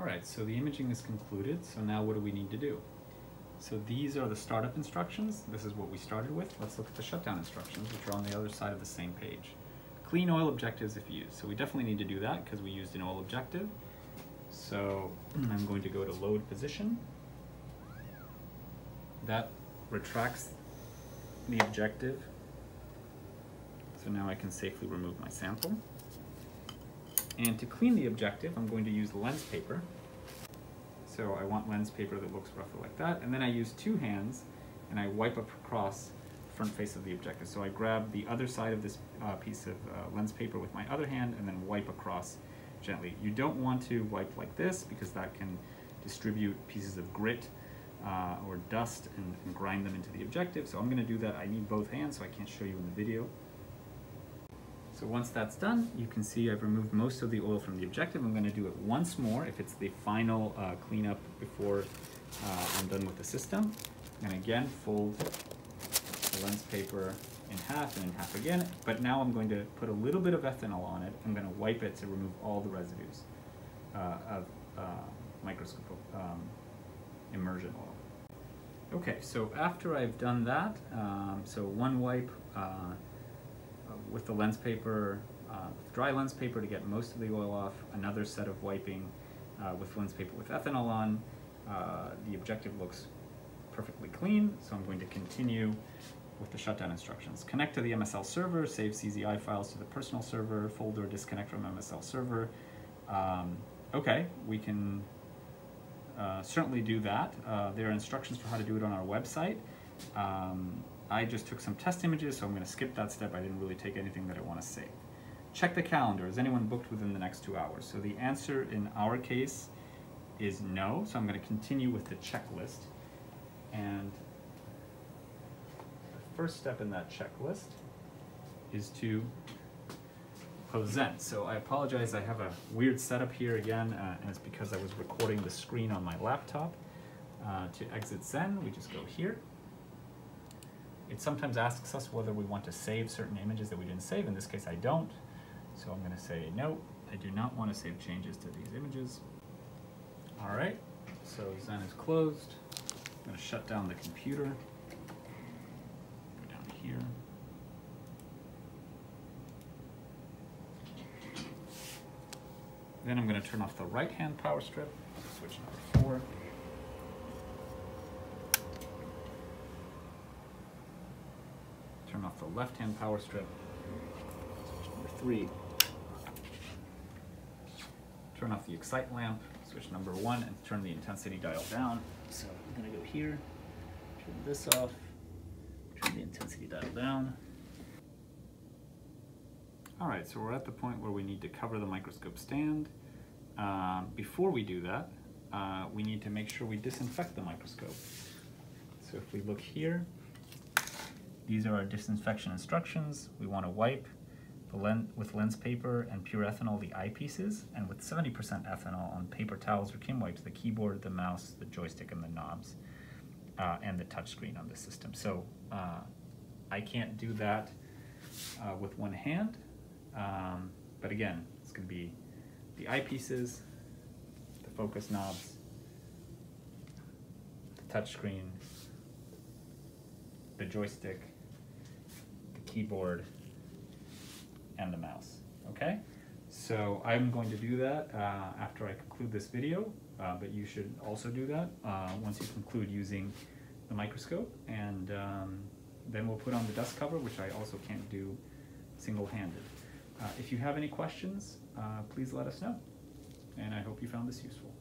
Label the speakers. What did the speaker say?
Speaker 1: All right, so the imaging is concluded, so now what do we need to do? So these are the startup instructions. This is what we started with. Let's look at the shutdown instructions, which are on the other side of the same page. Clean oil objectives if used. So we definitely need to do that because we used an oil objective. So hmm. I'm going to go to load position. That retracts the objective. So now I can safely remove my sample. And to clean the objective, I'm going to use lens paper. So I want lens paper that looks roughly like that. And then I use two hands and I wipe across the front face of the objective. So I grab the other side of this uh, piece of uh, lens paper with my other hand and then wipe across gently. You don't want to wipe like this because that can distribute pieces of grit uh, or dust and, and grind them into the objective. So I'm gonna do that. I need both hands so I can't show you in the video. So once that's done, you can see I've removed most of the oil from the objective. I'm gonna do it once more if it's the final uh, cleanup before uh, I'm done with the system. And again, fold the lens paper in half and in half again. But now I'm going to put a little bit of ethanol on it. I'm gonna wipe it to remove all the residues uh, of uh, microscope um, immersion oil. Okay, so after I've done that, um, so one wipe, uh, with the lens paper, uh, with dry lens paper to get most of the oil off, another set of wiping uh, with lens paper with ethanol on. Uh, the objective looks perfectly clean, so I'm going to continue with the shutdown instructions. Connect to the MSL server, save CZI files to the personal server, folder disconnect from MSL server. Um, okay, we can uh, certainly do that. Uh, there are instructions for how to do it on our website. Um, I just took some test images, so I'm going to skip that step. I didn't really take anything that I want to save. Check the calendar. Is anyone booked within the next two hours? So the answer in our case is no. So I'm going to continue with the checklist. And the first step in that checklist is to Zen. So I apologize, I have a weird setup here again, uh, and it's because I was recording the screen on my laptop. Uh, to exit Zen, we just go here. It sometimes asks us whether we want to save certain images that we didn't save. In this case, I don't. So I'm going to say no, I do not want to save changes to these images. All right, so Zen is closed. I'm going to shut down the computer. Down here. Then I'm going to turn off the right-hand power strip, switch number four. Turn off the left-hand power strip. Switch number three. Turn off the X-Cite lamp, switch number one, and turn the intensity dial down. So I'm gonna go here, turn this off, turn the intensity dial down. All right, so we're at the point where we need to cover the microscope stand. Um, before we do that, uh, we need to make sure we disinfect the microscope. So if we look here, these are our disinfection instructions. We want to wipe with lens paper and pure ethanol the eyepieces, and with 70% ethanol on paper towels or Kim wipes the keyboard, the mouse, the joystick, and the knobs, uh, and the touchscreen on the system. So uh, I can't do that uh, with one hand, um, but again, it's going to be the eyepieces, the focus knobs, the touchscreen, the joystick, keyboard, and the mouse, okay? So I'm going to do that uh, after I conclude this video, uh, but you should also do that uh, once you conclude using the microscope, and um, then we'll put on the dust cover, which I also can't do single-handed. Uh, if you have any questions, uh, please let us know, and I hope you found this useful.